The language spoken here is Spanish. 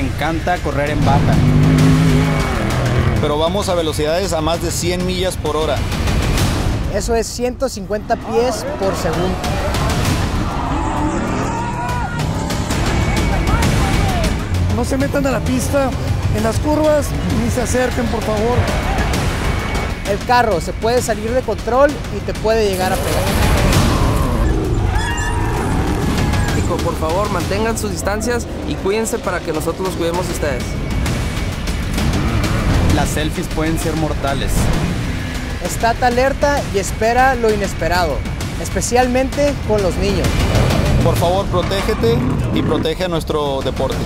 me encanta correr en bata. Pero vamos a velocidades a más de 100 millas por hora. Eso es 150 pies por segundo. No se metan a la pista en las curvas ni se acerquen, por favor. El carro se puede salir de control y te puede llegar a pegar. Favor, mantengan sus distancias y cuídense para que nosotros los cuidemos a ustedes. Las selfies pueden ser mortales. Estate alerta y espera lo inesperado, especialmente con los niños. Por favor, protégete y protege a nuestro deporte.